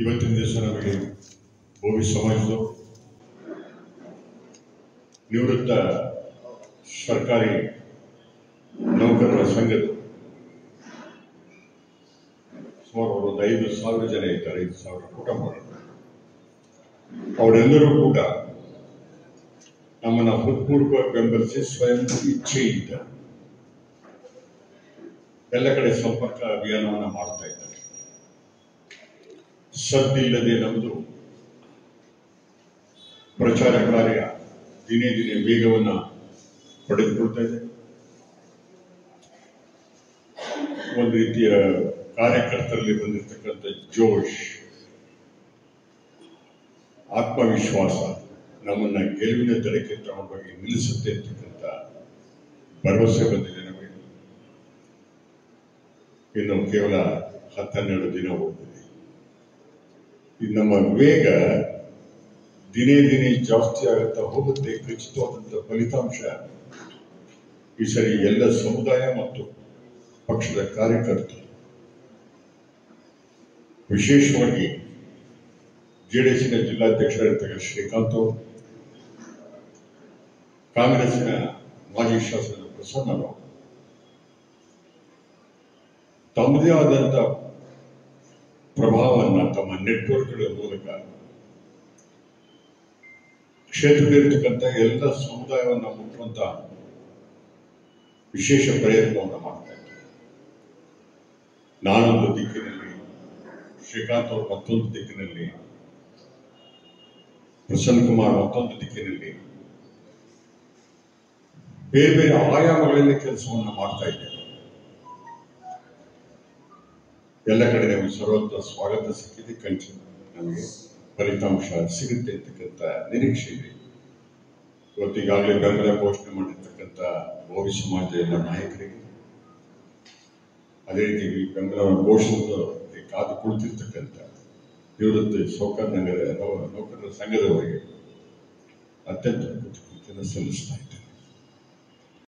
ಇವತ್ತಿನ ದಿವಸ ನಮಗೆ ಭೋವಿ ಸಮಾಜದ ನಿವೃತ್ತ ಸರ್ಕಾರಿ ನೌಕರರ ಸಂಘದ ಸುಮಾರು ಒಂದು ಐದು ಸಾವಿರ ಜನ ಇದ್ದಾರೆ, ಐದು ಸಾವಿರ ಕುಟುಂಬಗಳು. ಅವರೆಲ್ಲರೂ ಕೂಡ ನಮ್ಮನ್ನ ಹೃತ್ಪೂರ್ವಕ ಬೆಂಬಲಿಸಿ ಸ್ವಯಂ ಇಚ್ಛೆಯಿಂದ ಎಲ್ಲ ಕಡೆ ಸಂಪರ್ಕ ಅಭಿಯಾನವನ್ನು ಮಾಡ್ತಾ ಇದ್ದಾರೆ. ಸದ್ದಿಲ್ಲದೆ ನಮ್ಮದು ಪ್ರಚಾರ ಕಾರ್ಯ ದಿನೇ ದಿನೇ ವೇಗವನ್ನ ಪಡೆದುಕೊಳ್ತಾ ಇದೆ. ಒಂದು ರೀತಿಯ ಕಾರ್ಯಕರ್ತರಲ್ಲಿ ಬಂದಿರತಕ್ಕಂಥ ಜೋಶ್ ಆತ್ಮವಿಶ್ವಾಸ ನಮ್ಮನ್ನ ಗೆಲುವಿನ ದಡಕ್ಕೆ ತಗೊಂಡೋಗಿ ನಿಲ್ಲಿಸುತ್ತೆ ಅಂತಕ್ಕಂಥ ಭರವಸೆ ಬಂದಿದೆ ನಮಗೆ. ಇನ್ನು ಕೇವಲ ಹತ್ತೆರಡು ದಿನ ಹೋಗ್ತದೆ ಈ ನಮ್ಮ ವೇಗ ದಿನೇ ದಿನೇ ಜಾಸ್ತಿ ಆಗುತ್ತಾ ಹೋಗುತ್ತೆ ಖಚಿತವಾದಂಥ ಫಲಿತಾಂಶ ಈ ಸರಿ ಎಲ್ಲ ಸಮುದಾಯ ಮತ್ತು ಪಕ್ಷದ ಕಾರ್ಯಕರ್ತರು ವಿಶೇಷವಾಗಿ ಜೆಡಿಎಸ್ನ ಜಿಲ್ಲಾಧ್ಯಕ್ಷರಾಗಿರ್ತಕ್ಕ ಶ್ರೀಕಾಂತ್ ಅವರು ಕಾಂಗ್ರೆಸ್ನ ಮಾಜಿ ಶಾಸಕ ಪ್ರಸನ್ನರು ತಮ್ಮದೇ ಆದಂತ ಪ್ರಭಾವವನ್ನು ತಮ್ಮ ನೆಟ್ವರ್ಕ್ಗಳ ಮೂಲಕ ಕ್ಷೇತ್ರದಲ್ಲಿರ್ತಕ್ಕಂಥ ಎಲ್ಲ ಸಮುದಾಯವನ್ನು ಮುಟ್ಟುವಂತ ವಿಶೇಷ ಪ್ರಯತ್ನವನ್ನು ಮಾಡ್ತಾ ಇದ್ದಾರೆ. ನಾನೊಂದು ದಿಕ್ಕಿನಲ್ಲಿ, ಶ್ರೀಕಾಂತ್ ಅವರು ಮತ್ತೊಂದು ದಿಕ್ಕಿನಲ್ಲಿ, ಪ್ರಸನ್ನ ಕುಮಾರ್ ಮತ್ತೊಂದು ದಿಕ್ಕಿನಲ್ಲಿ ಬೇರೆ ಬೇರೆ ಆಯಾಮಗಳಲ್ಲಿ ಕೆಲಸವನ್ನು ಮಾಡ್ತಾ ಇದ್ದೇವೆ ಎಲ್ಲ ಕಡೆ ನಮಗೆ ಸರ್ವತ್ರ ಸ್ವಾಗತ ಸಿಕ್ಕಿದೆ ಕಂಚಿನ ನಮಗೆ ಫಲಿತಾಂಶ ಸಿಗುತ್ತೆ ಅಂತಕ್ಕಂಥ ನಿರೀಕ್ಷೆ ಇದೆ. ಇವತ್ತಿಗಾಗಲೇ ಬೆಂಬಲ ಘೋಷಣೆ ಮಾಡಿರ್ತಕ್ಕಂಥ ಭೋವಿ ಸಮಾಜದ ಎಲ್ಲ ನಾಯಕರಿಗೆ, ಅದೇ ರೀತಿ ಬೆಂಬಲವನ್ನು ಘೋಷಿಸಲು ಕಾದು ಕುಳಿತಿರ್ತಕ್ಕಂಥ ನಿವೃತ್ತ ಸೌಕರ್ಯ ನಗರ ನೌಕರರ ಸಂಘದವರಿಗೆ ಅತ್ಯಂತ ಸಲ್ಲಿಸ್ತಾ ಇದ್ದೇನೆ.